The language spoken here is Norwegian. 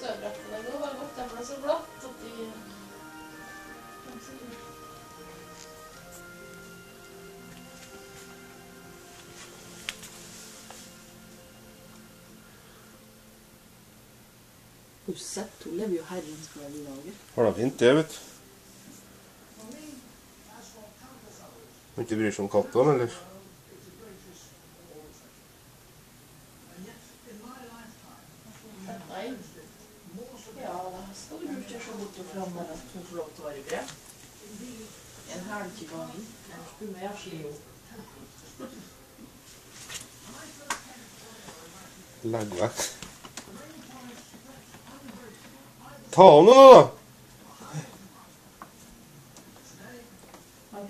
støvbrettet. Det går bare godt. Det ble så glatt at de du? Hun lever jo herrens glade dager. Har det fint, det, vet du. Hun ikke bryr seg om kattene, eller? Nei. mosor är alla hästar ute som bort och framme. En halvtimme in, en skummer kilo. Laggvakt. Ta av den då! Han